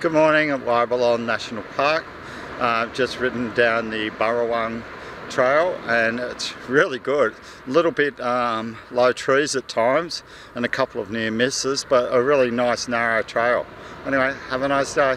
Good morning at Wyrrabalong National Park. Uh, just ridden down the Burrawang Trail and it's really good. A little bit um, low trees at times and a couple of near misses, but a really nice narrow trail. Anyway, have a nice day.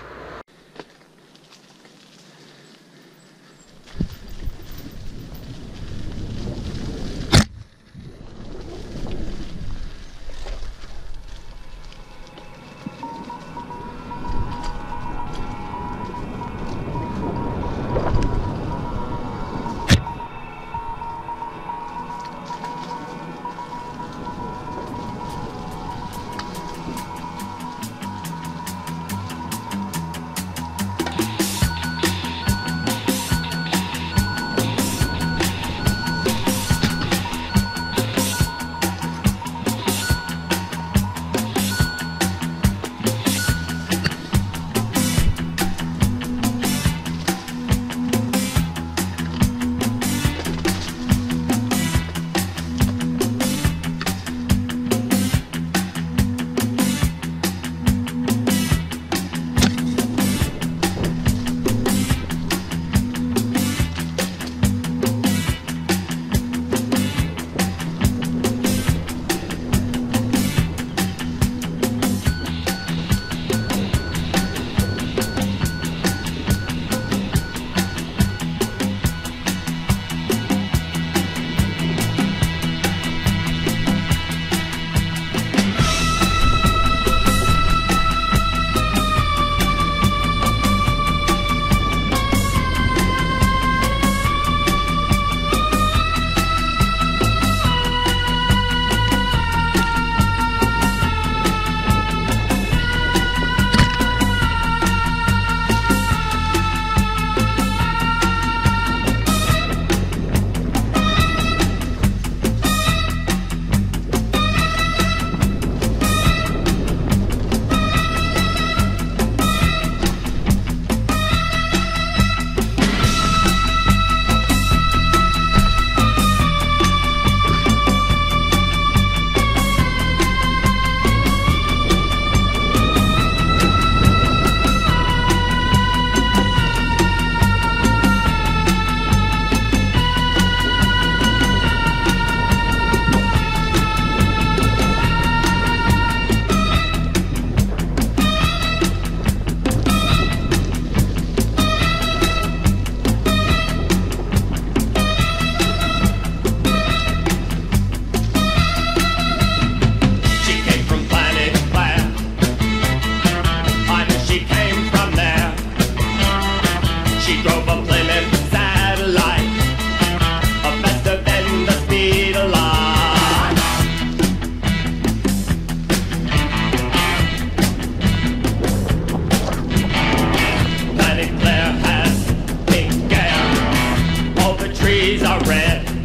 All the trees are red.